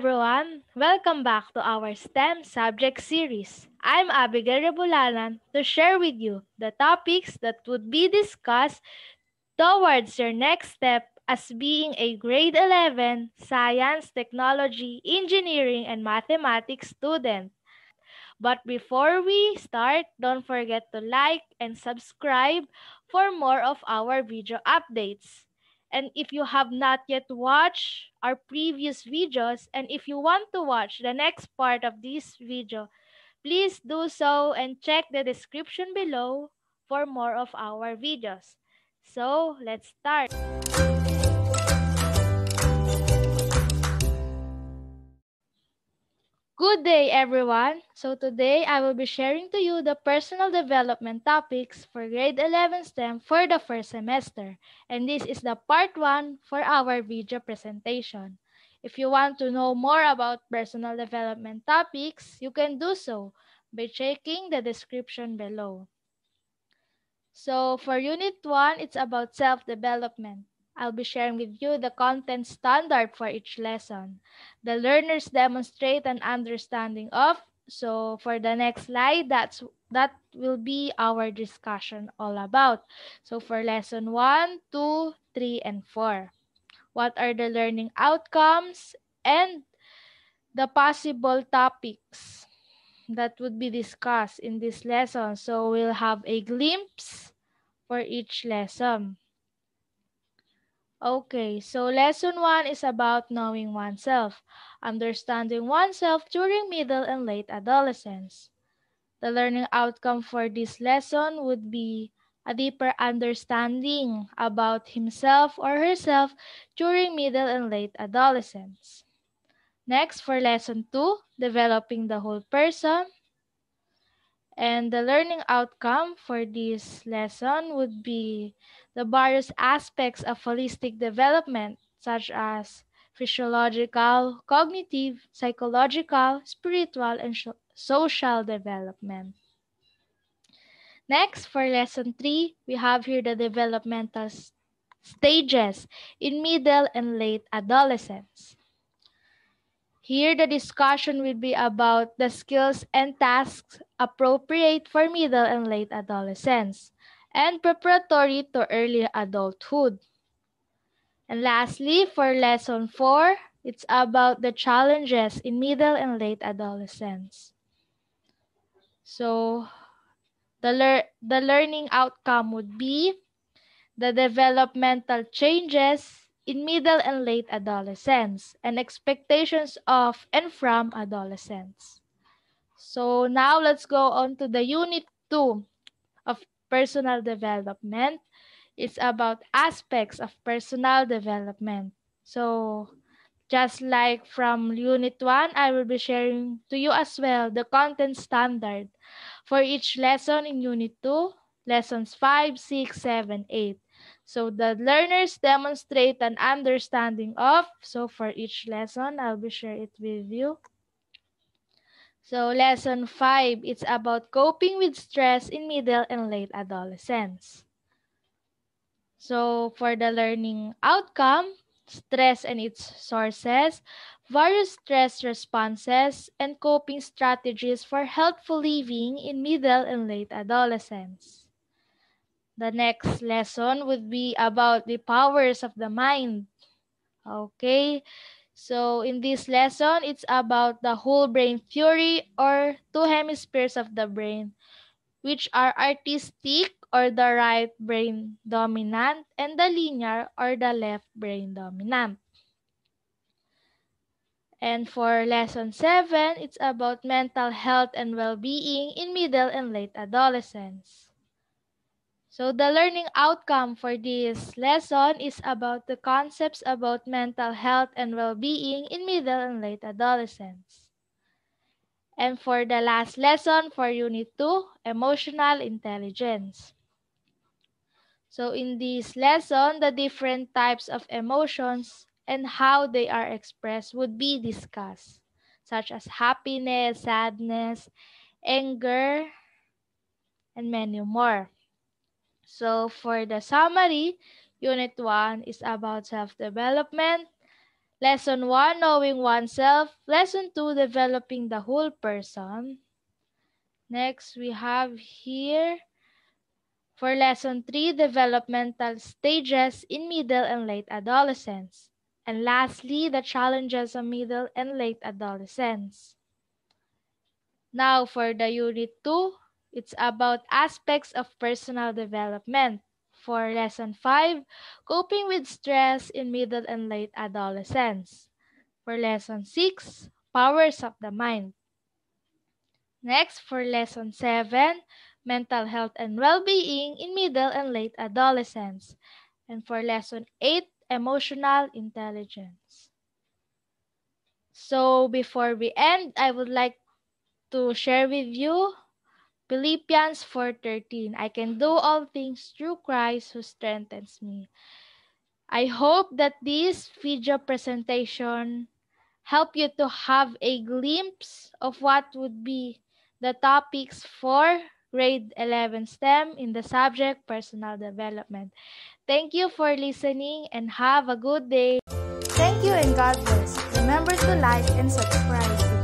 Welcome back to our STEM subject series. I'm Abigail Rebulanan to share with you the topics that would be discussed towards your next step as being a grade 11 science, technology, engineering, and mathematics student. But before we start, don't forget to like and subscribe for more of our video updates. And if you have not yet watched our previous videos, and if you want to watch the next part of this video, please do so and check the description below for more of our videos. So, let's start. Good day, everyone. So today I will be sharing to you the personal development topics for grade 11 STEM for the first semester. And this is the part 1 for our video presentation. If you want to know more about personal development topics, you can do so by checking the description below. So for Unit 1, it's about self-development. I'll be sharing with you the content standard for each lesson. The learners demonstrate an understanding of. So for the next slide, that's that will be our discussion all about. So for lesson one, two, three, and 4. What are the learning outcomes and the possible topics that would be discussed in this lesson. So we'll have a glimpse for each lesson. Okay, so lesson 1 is about knowing oneself, understanding oneself during middle and late adolescence. The learning outcome for this lesson would be a deeper understanding about himself or herself during middle and late adolescence. Next, for lesson 2, developing the whole person. And the learning outcome for this lesson would be the various aspects of holistic development, such as physiological, cognitive, psychological, spiritual, and social development. Next, for lesson 3, we have here the developmental stages in middle and late adolescence. Here, the discussion will be about the skills and tasks appropriate for middle and late adolescence and preparatory to early adulthood. And lastly, for lesson 4, it's about the challenges in middle and late adolescence. So, the, lear the learning outcome would be the developmental changes in middle and late adolescence and expectations of and from adolescents. So now let's go on to the unit 2 of personal development. It's about aspects of personal development. So, just like from Unit 1, I will be sharing to you as well the content standard for each lesson in Unit 2, lessons 5, 6, 7, 8. So the learners demonstrate an understanding of, so for each lesson, I'll be sharing it with you. So lesson 5, it's about coping with stress in middle and late adolescence. So for the learning outcome, stress and its sources, various stress responses, and coping strategies for healthful living in middle and late adolescence. The next lesson would be about the powers of the mind. Okay, so in this lesson, it's about the whole brain theory or two hemispheres of the brain, which are artistic or the right brain dominant and the linear or the left brain dominant. And for lesson 7, it's about mental health and well-being in middle and late adolescence. So the learning outcome for this lesson is about the concepts about mental health and well-being in middle and late adolescence. And for the last lesson for Unit 2, Emotional Intelligence. So in this lesson, the different types of emotions and how they are expressed would be discussed, such as happiness, sadness, anger, and many more. So for the summary, Unit 1 is about self-development. Lesson 1, Knowing Oneself. Lesson 2, Developing the Whole Person. Next, we have here for Lesson 3, Developmental Stages in Middle and Late Adolescence. And lastly, the challenges of middle and late adolescence. Now, for the Unit 2, it's about aspects of personal development. For Lesson 5, Coping with Stress in Middle and Late Adolescence. For Lesson 6, Powers of the Mind. Next, for Lesson 7, Mental Health and Well-Being in Middle and Late Adolescence. And for Lesson 8, Emotional Intelligence. So, before we end, I would like to share with you Philippians 4:13. I can do all things through Christ who strengthens me. I hope that this video presentation help you to have a glimpse of what would be the topics for grade 11 STEM in the subject personal development. Thank you for listening and have a good day. Thank you and God bless. Remember to like and subscribe.